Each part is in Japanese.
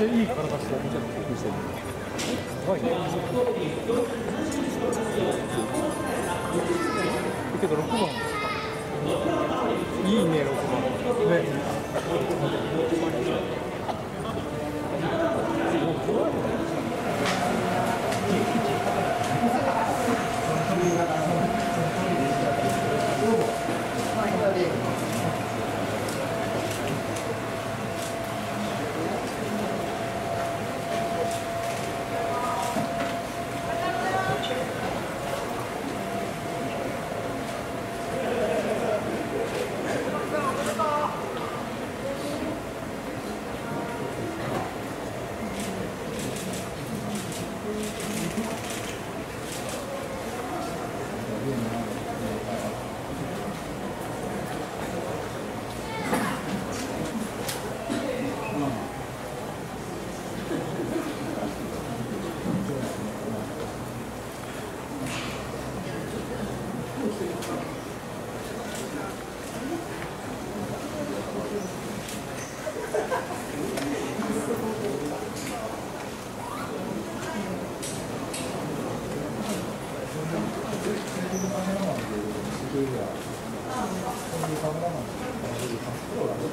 ちゃいい体してめちゃくちゃ興奮してる。すごいね。けど6番いいね。6番ね。中の施設である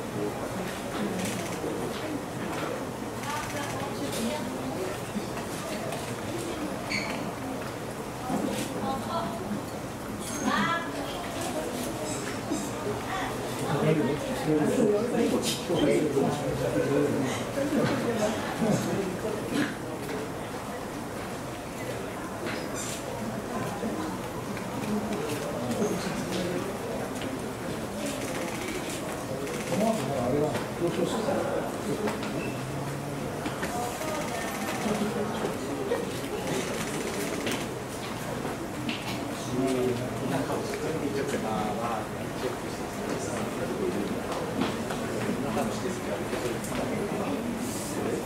け Muchos.